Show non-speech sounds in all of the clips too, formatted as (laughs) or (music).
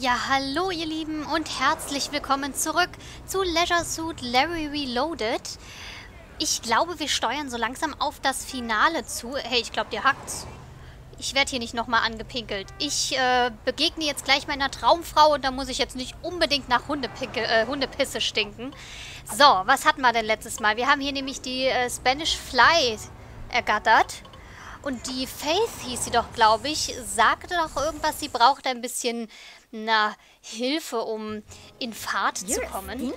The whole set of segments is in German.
Ja, hallo ihr Lieben und herzlich willkommen zurück zu Leisure Suit Larry Reloaded. Ich glaube, wir steuern so langsam auf das Finale zu. Hey, ich glaube, dir hackt's. Ich werde hier nicht nochmal angepinkelt. Ich äh, begegne jetzt gleich meiner Traumfrau und da muss ich jetzt nicht unbedingt nach Hundepinkel, äh, Hundepisse stinken. So, was hatten wir denn letztes Mal? Wir haben hier nämlich die äh, Spanish Fly ergattert. Und die Faith hieß sie doch, glaube ich, sagte doch irgendwas, sie braucht ein bisschen, na, Hilfe, um in Fahrt zu kommen.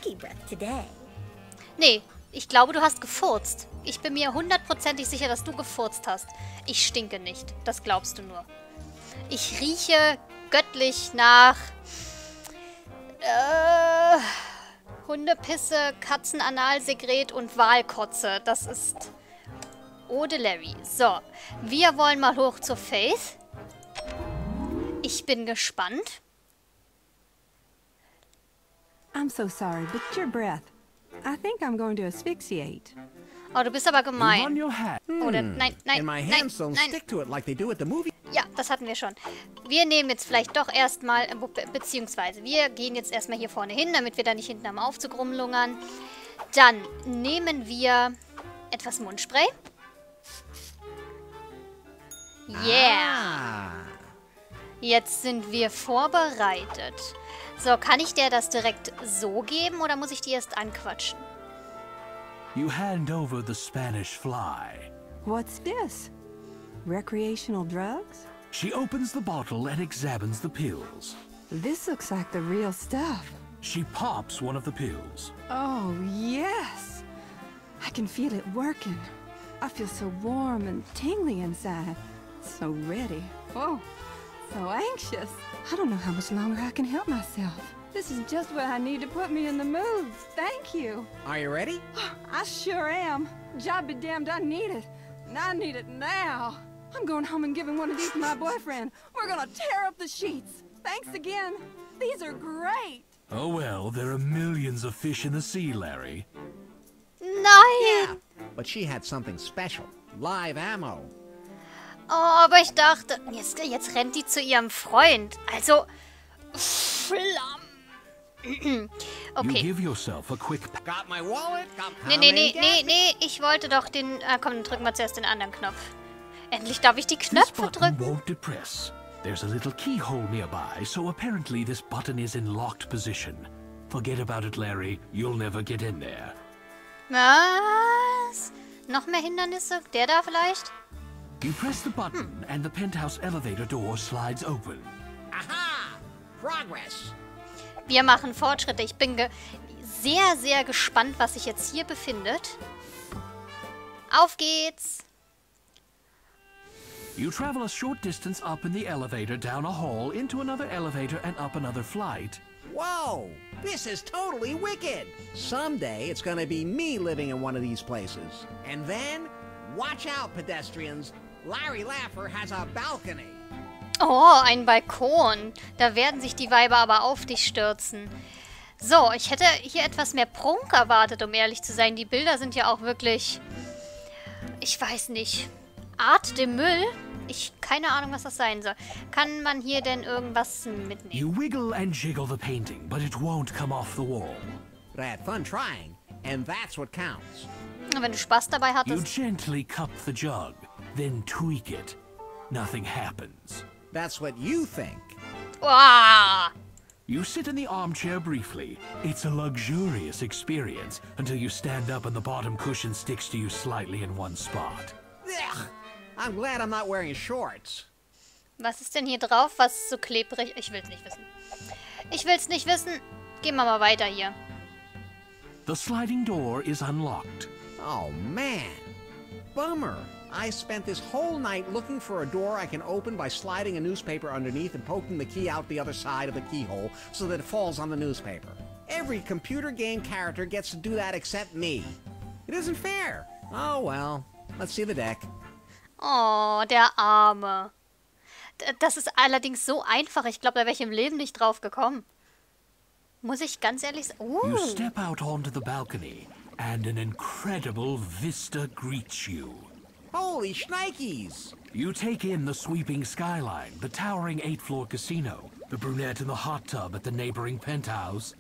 Nee, ich glaube, du hast gefurzt. Ich bin mir hundertprozentig sicher, dass du gefurzt hast. Ich stinke nicht. Das glaubst du nur. Ich rieche göttlich nach... Äh, Hundepisse, Katzenanalsekret und Walkotze. Das ist Ode Larry. So, wir wollen mal hoch zur Faith. Ich bin gespannt. I'm so sorry, but your breath. I think I'm going to asphyxiate. Oh, du bist aber gemein. On your hat. Oder, nein, nein, nein, nein. stick to it like they do at the movie. Ja, das hatten wir schon. Wir nehmen jetzt vielleicht doch erstmal, äh, be beziehungsweise wir gehen jetzt erstmal hier vorne hin, damit wir da nicht hinten am Aufzug rumlungern. Dann nehmen wir etwas Mundspray. Yeah. Ah. Jetzt sind wir vorbereitet. So, kann ich der das direkt so geben oder muss ich die erst anquatschen? You hand over the Spanish fly. What's this? Recreational drugs? She opens the bottle and examines the pills. This looks like the real stuff. She pops one of the pills. Oh, yes! I can feel it working. I feel so warm and tingly inside. So ready. Oh, so anxious. I don't know how much longer I can help myself. This is just what I need to put me in the mood. Thank you. Are you ready? (gasps) I sure am. Job be damned, I need it. And I need it now. I'm going home and giving one of these to my boyfriend. We're gonna tear up the sheets. Thanks again. These are great. Oh well, there are millions of fish in the sea, Larry. Nein! But she had something special. Live ammo. Oh, aber ich dachte, jetzt, jetzt rennt die zu ihrem Freund. Also, (clears throat) Flamm. Okay. Nee, nee, nee, nee, nee. Ich wollte doch den... Ah, komm, dann drücken wir zuerst den anderen Knopf. Endlich darf ich die Knöpfe drücken. There's a little keyhole nearby, so apparently this button is in locked position. Forget about it, Larry. You'll never get in there. Was? Noch mehr Hindernisse? Der da vielleicht? You press the button, and the penthouse elevator door slides open. Aha! Progress. Wir machen Fortschritte. Ich bin ge sehr, sehr gespannt, was sich jetzt hier befindet. Auf geht's. You travel a short distance up in the elevator, down a hall, into another elevator, and up another flight. Whoa! This is totally wicked. Someday it's gonna be me living in one of these places. And then, watch out, pedestrians. Larry Laffer has a balcony. Oh, ein Balkon. Da werden sich die Weiber aber auf dich stürzen. So, ich hätte hier etwas mehr Prunk erwartet, um ehrlich zu sein. Die Bilder sind ja auch wirklich... Ich weiß nicht. Art de Müll? Ich keine Ahnung, was das sein soll. Kann man hier denn irgendwas mitnehmen? You wiggle and jiggle the painting, but it won't come off the wall. But I had fun trying, and that's what counts. Wenn du Spaß dabei You hattest. gently cup the jug, then tweak it. Nothing happens. That's what you think. Uah! You sit in the armchair briefly. It's a luxurious experience until you stand up and the bottom cushion sticks to you slightly in one spot. Ugh, I'm glad I'm not wearing shorts. Was ist denn hier drauf, was so klebrig... Ich will's nicht wissen. Ich will's nicht wissen. Gehen wir mal weiter hier. The sliding door is unlocked. Oh man. Bummer. I spent this whole night looking for a door I can open by sliding a newspaper underneath and poking the key out the other side of the keyhole so that it falls on the newspaper. Every computer game character gets to do that except me. It isn't fair. Oh well. Let's see the deck. Oh, der Arme. D- Das ist allerdings so einfach. Ich glaube, da wäre ich im Leben nicht drauf gekommen. Muss ich ganz ehrlich sagen. You Uh, step out onto the balcony, and an incredible vista greets you. Holy shnikes! You take in the sweeping skyline, the towering eight-floor casino, the brunette in the hot tub at the neighboring penthouse.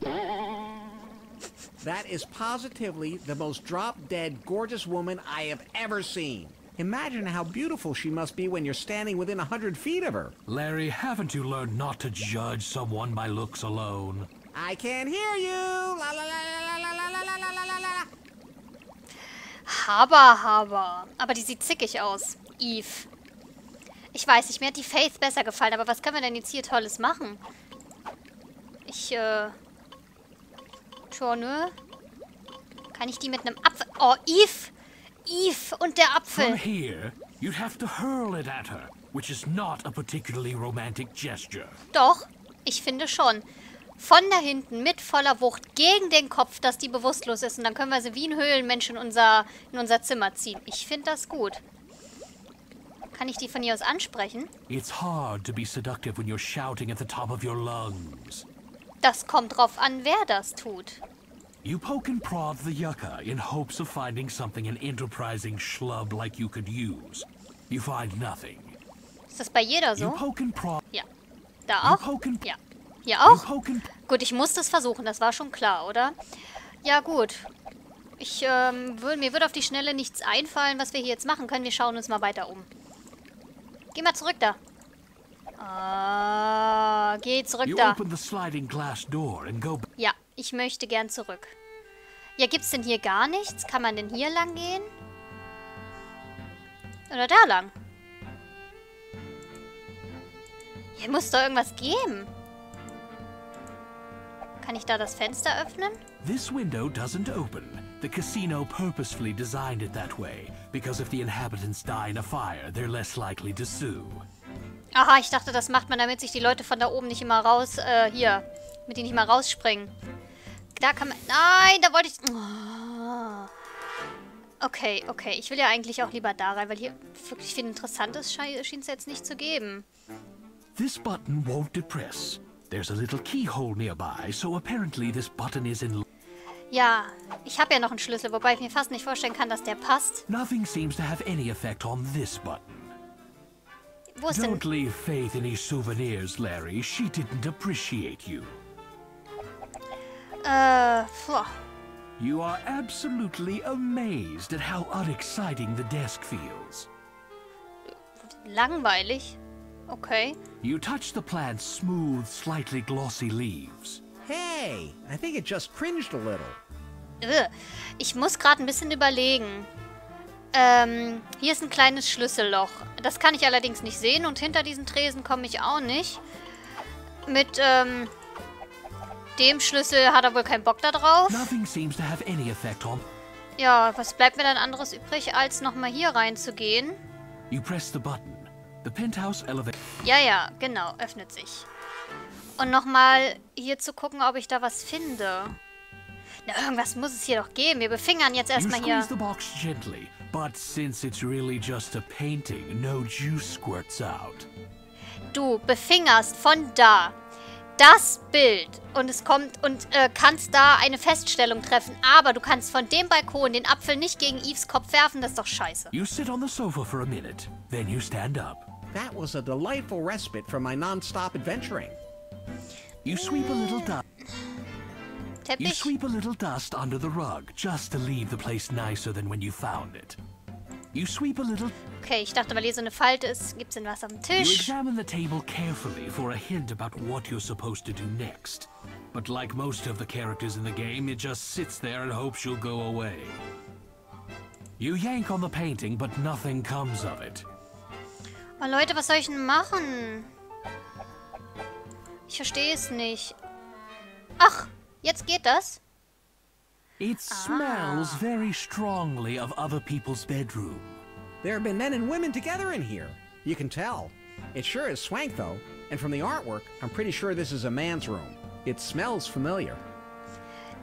That is positively the most drop-dead gorgeous woman I have ever seen. Imagine how beautiful she must be when you're standing within a hundred feet of her. Larry, haven't you learned not to judge someone by looks alone? I can't hear you. La la la la la Haber, Haber. Aber die sieht zickig aus. Eve. Ich weiß nicht, mir hat die Faith besser gefallen, aber was können wir denn jetzt hier Tolles machen? Ich, äh... Nö. Kann ich die mit einem Apfel... Oh, Eve! Eve und der From Apfel. here, you'd have to hurl it at her, which is not a particularly romantic gesture. Doch, ich finde schon. Von da hinten mit voller Wucht gegen den Kopf, dass die bewusstlos ist. Und dann können wir sie wie ein Höhlenmensch in unser, in unser Zimmer ziehen. Ich finde das gut. Kann ich die von hier aus ansprechen? It's hard to be seductive when you're shouting at the top of your lungs. Das kommt drauf an, wer das tut. You poke and prod the yucca in hopes of finding something an enterprising schlub like you could use. You find nothing. Ist das bei jeder You so? poke and prod. Ja. Da auch? Ja. Hier You auch? Gut, ich muss das versuchen, das war schon klar, oder? Ja, gut. Ich, ähm, würd, mir wird auf die Schnelle nichts einfallen, was wir hier jetzt machen können. Wir schauen uns mal weiter um. Geh mal zurück da. Ah, geh zurück da. Ja, ich möchte gern zurück. Ja, gibt's denn hier gar nichts? Kann man denn hier lang gehen? Oder da lang? Hier muss doch irgendwas geben. Kann ich da das Fenster öffnen? This window doesn't open. The casino purposefully designed it that way, because if the inhabitants die in a fire, they're less likely to sue. Aha, ich dachte, das macht man, damit sich die Leute von da oben nicht immer raus, äh, hier, mit die nicht mal rausspringen. Da kann man, nein, da wollte ich, oh. Okay, okay, ich will ja eigentlich auch lieber da rein, weil hier wirklich viel Interessantes schien es jetzt nicht zu geben. This button won't depress. There's a little keyhole nearby, so apparently this button is in. Ja, ich habe ja noch einen Schlüssel, wobei ich mir fast nicht vorstellen kann, dass der passt. Nothing seems to have any effect on this button. Wo ist. Don't leave Faith any souvenirs, Larry. She didn't appreciate you. Äh, puh. You are absolutely amazed at how unexciting the desk feels. Langweilig. Okay. You touch the plant's smooth, slightly glossy leaves. Hey, I think it just cringed a little. Ugh. Ich muss gerade ein bisschen überlegen. Ähm, hier ist ein kleines Schlüsselloch. Das kann ich allerdings nicht sehen und hinter diesen Tresen komme ich auch nicht. Mit, ähm, dem Schlüssel hat er wohl keinen Bock da drauf. Nothing seems to have any effect on. Ja, was bleibt mir dann anderes übrig, als nochmal hier reinzugehen? You press the button. The penthouse elevator. Ja, ja, genau, öffnet sich. Und nochmal hier zu gucken, ob ich da was finde. Na, irgendwas muss es hier doch geben. Wir befingern jetzt erstmal hier. the box gently, but since it's really just a painting, no juice squirts out. Du befingerst von da das Bild und es kommt und äh, kannst da eine Feststellung treffen. Aber du kannst von dem Balkon den Apfel nicht gegen Eves Kopf werfen. Das ist doch scheiße. You sit on the sofa for a minute, then you stand up. That was a delightful respite from my non-stop adventuring. You sweep a little dust. You sweep a little dust under the rug, just to leave the place nicer than when you found it. You sweep a little. Okay, ich dachte, weil hier so eine Falte ist, gibt's denn was am You Tisch? examine the table carefully for a hint about what you're supposed to do next. But like most of the characters in the game, it just sits there and hopes you'll go away. You yank on the painting, but nothing comes of it. Oh Leute, was soll ich denn machen? Ich verstehe es nicht. Ach, jetzt geht das? It smells very strongly of other people's bedroom. There have been men and women together in here. You can tell. It sure is swank, though. And from the artwork, I'm pretty sure this is a man's room. It smells familiar.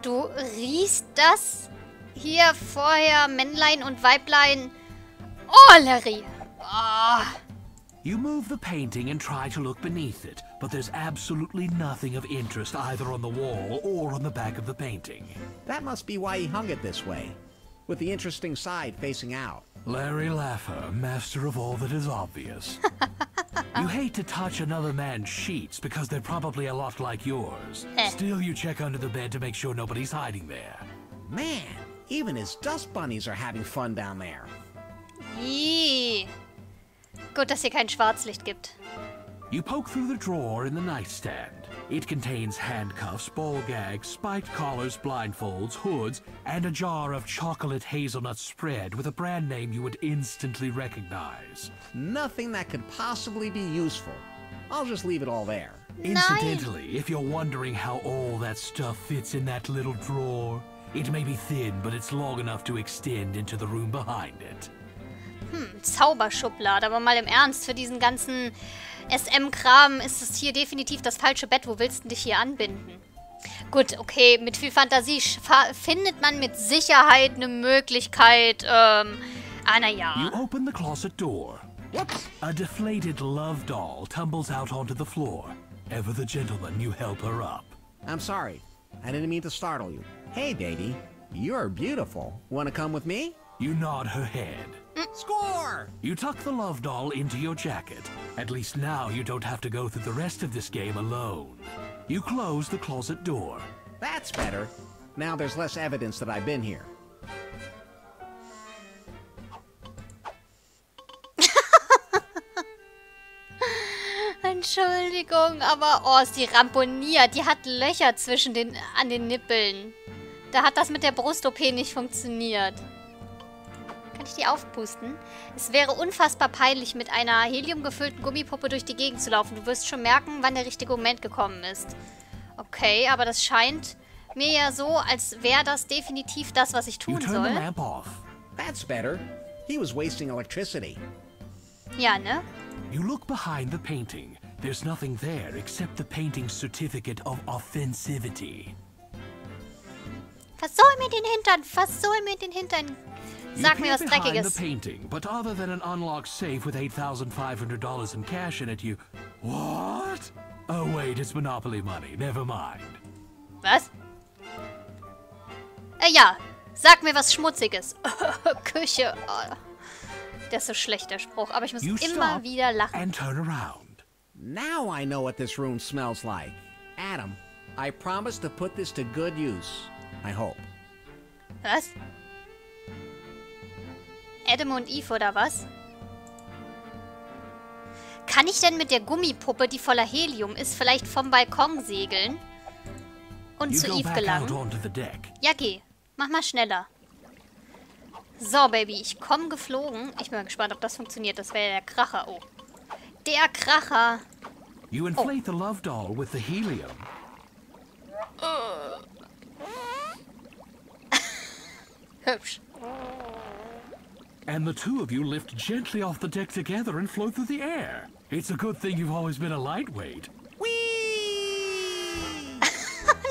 Du riechst das? Hier vorher Männlein und Weiblein. Oh, Larry. Oh. You move the painting and try to look beneath it, but there's absolutely nothing of interest either on the wall or on the back of the painting. That must be why he hung it this way. with the interesting side facing out. Larry Laffer, master of all that is obvious. (laughs) you hate to touch another man's sheets because they're probably a lot like yours. (laughs) Eh. Still, you check under the bed to make sure nobody's hiding there. Man, even his dust bunnies are having fun down there. Ih. Gut, dass hier kein Schwarzlicht gibt. You poke through the drawer in the nightstand. It contains handcuffs, ball gags, spiked collars, blindfolds, hoods, and a jar of chocolate hazelnut spread with a brand name you would instantly recognize. Nothing that could possibly be useful. I'll just leave it all there. Incidentally, if you're wondering how all that stuff fits in that little drawer, it may be thin, but it's long enough to extend into the room behind it. Zauberschublade, aber mal im Ernst, für diesen ganzen SM-Kram ist es hier definitiv das falsche Bett. Wo willst du dich hier anbinden? Gut, okay, mit viel Fantasie findet man mit Sicherheit eine Möglichkeit, ähm, ah, You naja. open the closet door. Whoops! A deflated love doll tumbles out onto the floor. Ever the gentleman, you help her up. I'm sorry. I didn't mean to startle you. Hey, baby. You're beautiful. Want to come with me? You nod her head. Score! You tuck the love doll into your jacket. At least now you don't have to go through the rest of this game alone. You close the closet door. That's better. Now there's less evidence that I've been here. (laughs) Entschuldigung, aber oh, ist die ramponiert. Die hat Löcher zwischen den, an den Nippeln. Da hat das mit der Brust-OP nicht funktioniert. Kann ich die aufpusten? Es wäre unfassbar peinlich, mit einer heliumgefüllten Gummipuppe durch die Gegend zu laufen. Du wirst schon merken, wann der richtige Moment gekommen ist. Okay, aber das scheint mir ja so, als wäre das definitiv das, was ich tun turn the soll. lamp off. That's better. He was wasting electricity. Ja, ne? You look behind the painting. There's nothing there except the painting's certificate of offensivity. Versohl mir den Hintern, versohl mir den Hintern. You Sag mir was Dreckiges. the painting, but other than an unlocked safe with $8,500 in cash in it, you... What? Oh wait, it's Monopoly money. Never mind. Was? Äh, ja. Sag mir was Schmutziges. (laughs) Küche. Oh. Der ist so schlecht, der Spruch. Aber ich muss You immer stop wieder lachen. and turn around. Now I know what this room smells like. Adam, I promise to put this to good use. I hope. Was? Adam und Eve oder was? Kann ich denn mit der Gummipuppe, die voller Helium ist, vielleicht vom Balkon segeln? Und You zu Eve gelangen? Ja, geh. Mach mal schneller. So, Baby, ich komme geflogen. Ich bin mal gespannt, ob das funktioniert. Das wäre der Kracher. Oh. Der Kracher. You inflate the love doll with the helium. (laughs) Hübsch. And the two of you lift gently off the deck together and float through the air. It's a good thing you've always been a lightweight.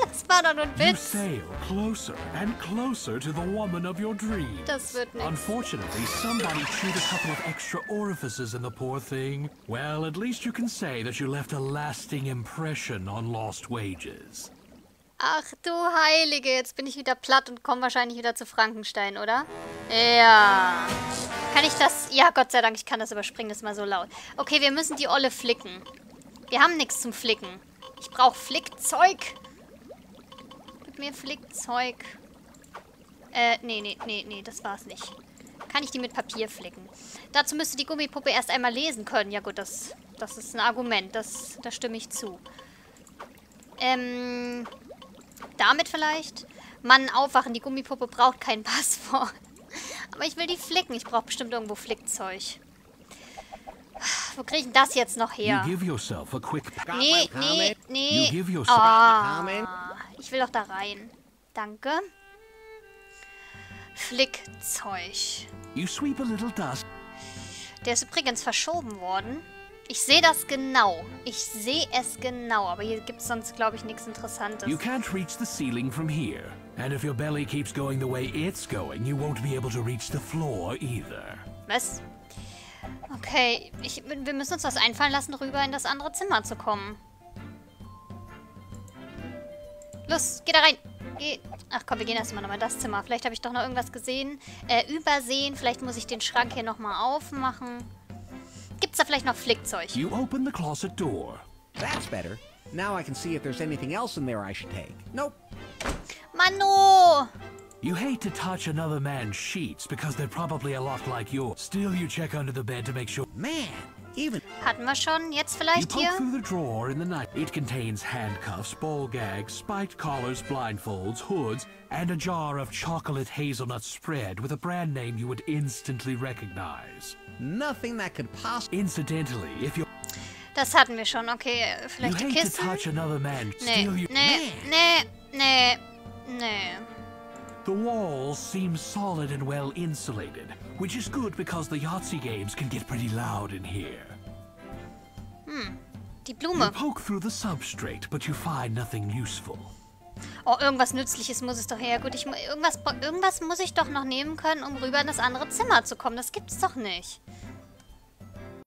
Das war doch You sail closer and closer to the woman of your dreams. Das wird. Unfortunately, somebody chewed a couple of extra orifices in the poor thing. Well, at least you can say that you left a lasting impression on lost wages. Ach du Heilige, jetzt bin ich wieder platt und komme wahrscheinlich wieder zu Frankenstein, oder? Ja. Kann ich das... Ja, Gott sei Dank, ich kann das überspringen, das ist mal so laut. Okay, wir müssen die Olle flicken. Wir haben nichts zum Flicken. Ich brauche Flickzeug. Gib mir Flickzeug. Äh, nee, nee, nee, nee, das war's nicht. Kann ich die mit Papier flicken? Dazu müsste die Gummipuppe erst einmal lesen können. Ja gut, das, das ist ein Argument. Das, da stimme ich zu. Ähm... Damit vielleicht? Mann, aufwachen. Die Gummipuppe braucht kein (laughs) Passwort. Aber ich will die flicken. Ich brauche bestimmt irgendwo Flickzeug. Wo kriege ich denn das jetzt noch her? You Nee, nee, nee. You Ah, Comment? ich will doch da rein. Danke. Flickzeug. Der ist übrigens verschoben worden. Ich sehe das genau. Ich sehe es genau. Aber hier gibt es sonst, glaube ich, nichts Interessantes. You can't reach the ceiling from here. And if your belly keeps going the way it's going, you won't be able to reach the floor either. Was? Okay, ich, wir müssen uns was einfallen lassen, rüber in das andere Zimmer zu kommen. Los, geh da rein. geh... Ach komm, wir gehen erstmal nochmal in das Zimmer. Vielleicht habe ich doch noch irgendwas gesehen, äh, übersehen. Vielleicht muss ich den Schrank hier nochmal aufmachen. Gibt's da vielleicht noch Flickzeug? You open the closet door. That's better. Now I can see if there's anything else in there I should take. Nope. Mano! You hate to touch another man's sheets because they're probably a lot like yours. Still, you check under the bed to make sure. Man, even Hatten wir schon. Jetzt vielleicht You poke hier? through the drawer in the night. It contains handcuffs, ball gags, spiked collars, blindfolds, hoods, and a jar of chocolate hazelnut spread with a brand name you would instantly recognize. Nothing that could possibly... Incidentally, if you Das hatten wir schon. Okay, you vielleicht die hate to touch another man, Nee, still you nee, nee, nee, nee. The walls seem solid and well insulated, which is good because the Yahtzee games can get pretty loud in here. Hmm. Die You poke through the substrate, but you find nothing useful. Oh, irgendwas Nützliches muss es doch her. Gut, ich, irgendwas, irgendwas muss ich doch noch nehmen können, um rüber in das andere Zimmer zu kommen. Das gibt's doch nicht.